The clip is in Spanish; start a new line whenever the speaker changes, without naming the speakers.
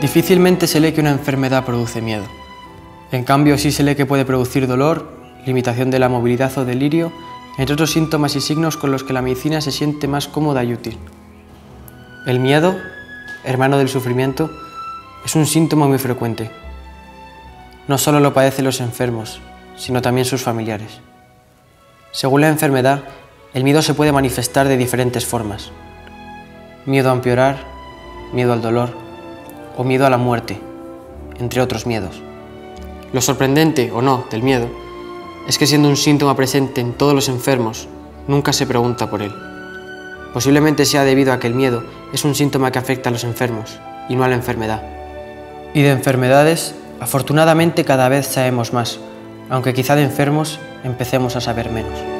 Difícilmente se lee que una enfermedad produce miedo. En cambio, sí se lee que puede producir dolor, limitación de la movilidad o delirio, entre otros síntomas y signos con los que la medicina se siente más cómoda y útil. El miedo, hermano del sufrimiento, es un síntoma muy frecuente. No solo lo padecen los enfermos, sino también sus familiares. Según la enfermedad, el miedo se puede manifestar de diferentes formas. Miedo a empeorar, miedo al dolor o miedo a la muerte, entre otros miedos. Lo sorprendente, o no, del miedo, es que siendo un síntoma presente en todos los enfermos, nunca se pregunta por él. Posiblemente sea debido a que el miedo es un síntoma que afecta a los enfermos y no a la enfermedad. Y de enfermedades, afortunadamente cada vez sabemos más, aunque quizá de enfermos empecemos a saber menos.